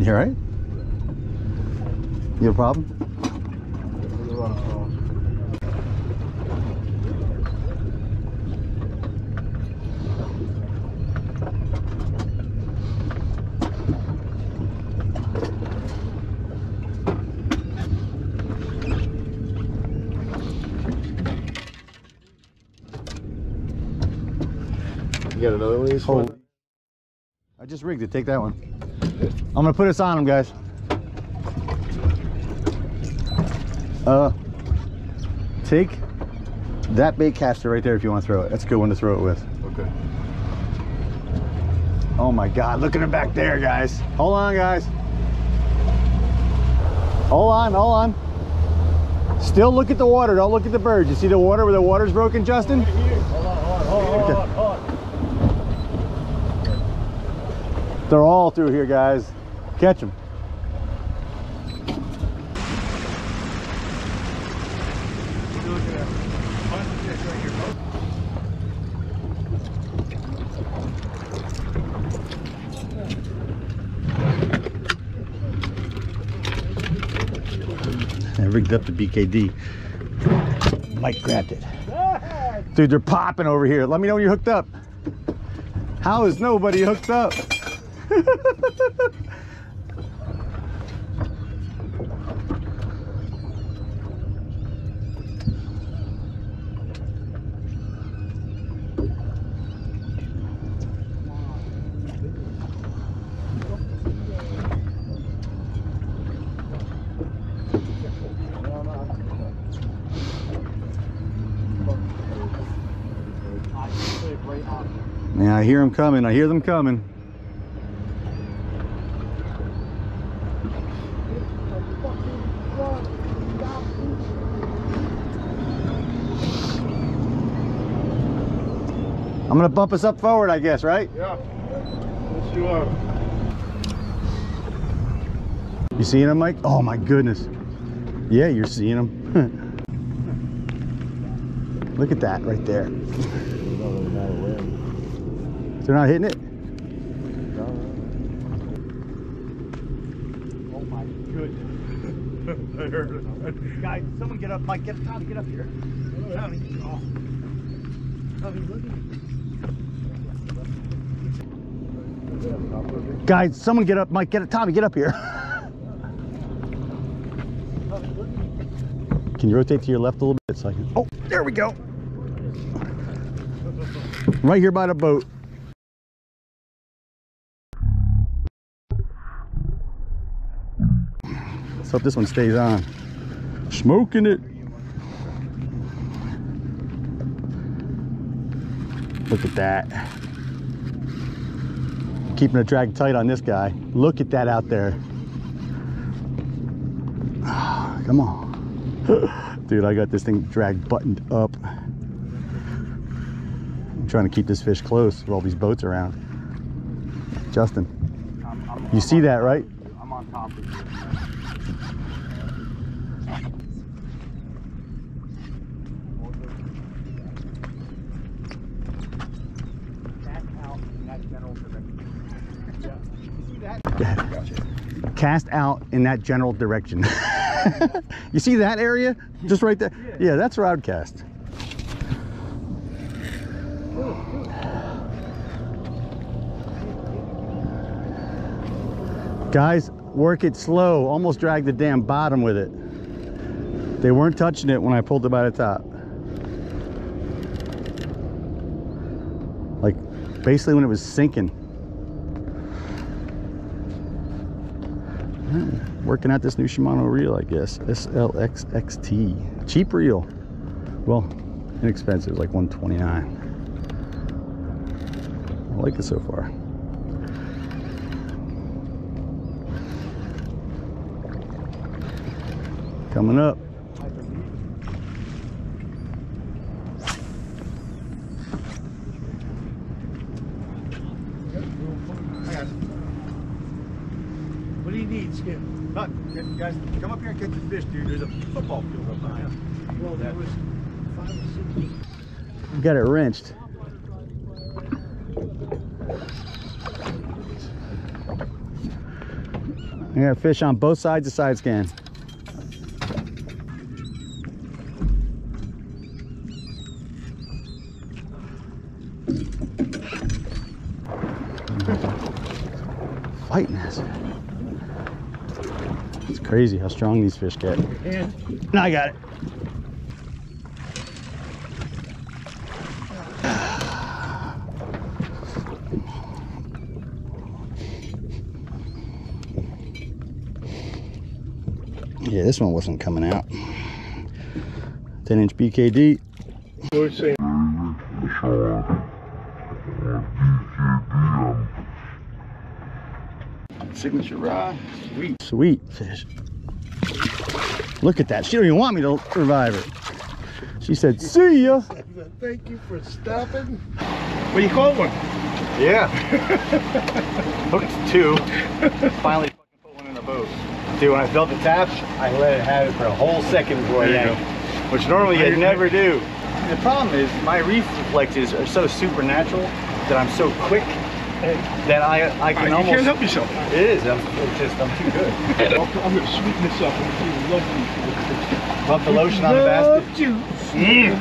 You alright? You have a problem? You got another one of these? Oh. I just rigged it. Take that one. I'm gonna put this on him, guys. Uh, take that bait caster right there if you want to throw it. That's a good one to throw it with. Okay. Oh my God! Look at him back there, guys. Hold on, guys. Hold on, hold on. Still look at the water. Don't look at the birds. You see the water where the water's broken, Justin? Hold on, hold on, hold Okay. on, hold on. They're all through here, guys. Catch them. I rigged up the BKD. Mike grabbed it. Dude, they're popping over here. Let me know when you're hooked up. How is nobody hooked up? Yeah, I hear them coming. I hear them coming. I'm gonna bump us up forward, I guess, right? Yeah. Yes, you are. You seeing them, Mike? Oh my goodness. Yeah, you're seeing them. Look at that right there. They're not hitting it? Oh my goodness. i Guys, someone get up. Mike, get Tommy, get up here. Tommy. Oh. Guys, someone get up. Mike, get it. Tommy, get up here. Can you rotate to your left a little bit so I can? Oh, there we go. Right here by the boat. Let's hope this one stays on. Smoking it. Look at that. Keeping the drag tight on this guy. Look at that out there. Come on. Dude, I got this thing dragged buttoned up. I'm trying to keep this fish close with all these boats around. Justin, you see that, right? I'm on top of you. Back out in that general direction. You see that? Cast out in that general direction. you see that area? Just right there? Yeah, that's rod cast. Guys, work it slow. Almost drag the damn bottom with it. They weren't touching it when I pulled it by the top. Like, basically when it was sinking. Working out this new Shimano reel, I guess. SLXXT. Cheap reel. Well, inexpensive, like 129. I like it so far. Coming up. What do you need, Skip? Look, guys, come up here and catch the fish, dude. There's a football field up behind. Well, there was five or six. You got it wrenched. I got fish on both sides of side scan. Fighting us. It's crazy how strong these fish get. And No, I got it. Yeah, this one wasn't coming out. 10 inch BKD. What are you saying? Signature rod. Sweet. Sweet fish. Look at that. She don't even want me to revive her. She said, see ya. Thank you for stopping. What do you call one? Yeah. Hooked two. Finally fucking put one in the boat. Dude, when I felt the tap, I let it have it for a whole second before There you yanked. Which normally I'd you- never do. The problem is my reef reflexes are so supernatural that I'm so quick that I I can you almost. can't help yourself. It is. I'm it's just I'm too good. I'm gonna sweeten this up see love you. Rub the lotion on the basket. Love juice. Mm.